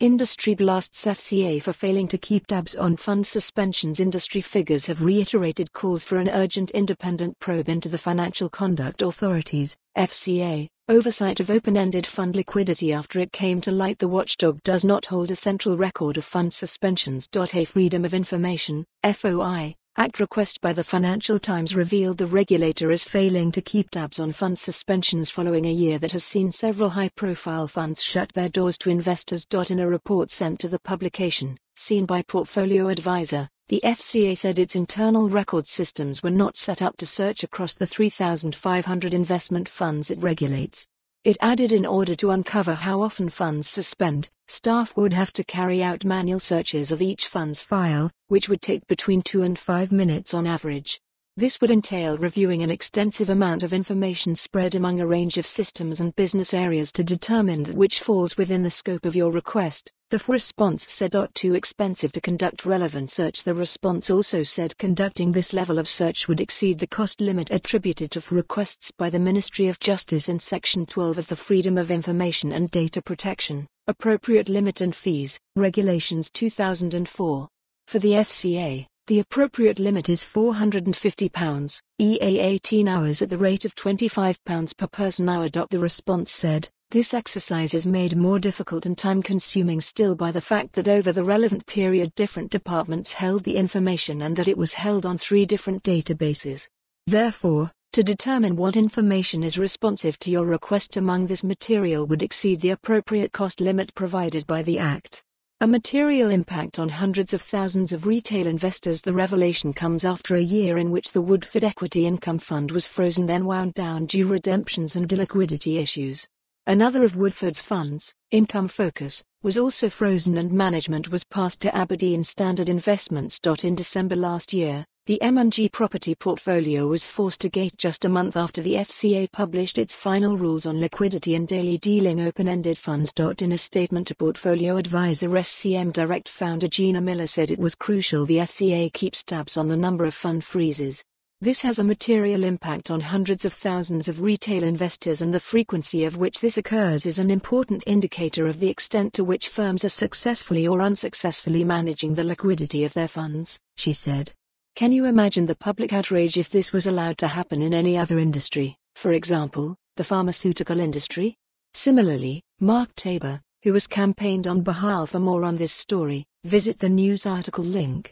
Industry blasts FCA for failing to keep tabs on fund suspensions. Industry figures have reiterated calls for an urgent independent probe into the Financial Conduct Authority's FCA oversight of open ended fund liquidity after it came to light the watchdog does not hold a central record of fund suspensions. A Freedom of Information FOI, Act request by the Financial Times revealed the regulator is failing to keep tabs on fund suspensions following a year that has seen several high profile funds shut their doors to investors. In a report sent to the publication, seen by Portfolio Adviser, the FCA said its internal record systems were not set up to search across the 3,500 investment funds it regulates. It added in order to uncover how often funds suspend, staff would have to carry out manual searches of each fund's file, which would take between 2 and 5 minutes on average. This would entail reviewing an extensive amount of information spread among a range of systems and business areas to determine that which falls within the scope of your request. The response said too expensive to conduct relevant search. The response also said conducting this level of search would exceed the cost limit attributed to requests by the Ministry of Justice in Section 12 of the Freedom of Information and Data Protection, Appropriate Limit and Fees, Regulations 2004. For the FCA, the appropriate limit is £450, EA 18 hours at the rate of £25 per person hour. The response said, this exercise is made more difficult and time consuming still by the fact that over the relevant period different departments held the information and that it was held on three different databases. Therefore, to determine what information is responsive to your request among this material would exceed the appropriate cost limit provided by the Act. A material impact on hundreds of thousands of retail investors. The revelation comes after a year in which the Woodford Equity Income Fund was frozen then wound down due redemptions and liquidity issues. Another of Woodford's funds, Income Focus, was also frozen and management was passed to Aberdeen Standard Investments. In December last year, the M&G property portfolio was forced to gate just a month after the FCA published its final rules on liquidity and daily dealing open-ended funds. In a statement to Portfolio Adviser SCM Direct founder Gina Miller said it was crucial the FCA keeps tabs on the number of fund freezes. This has a material impact on hundreds of thousands of retail investors and the frequency of which this occurs is an important indicator of the extent to which firms are successfully or unsuccessfully managing the liquidity of their funds, she said. Can you imagine the public outrage if this was allowed to happen in any other industry, for example, the pharmaceutical industry? Similarly, Mark Taber, who has campaigned on behalf for more on this story, visit the news article link.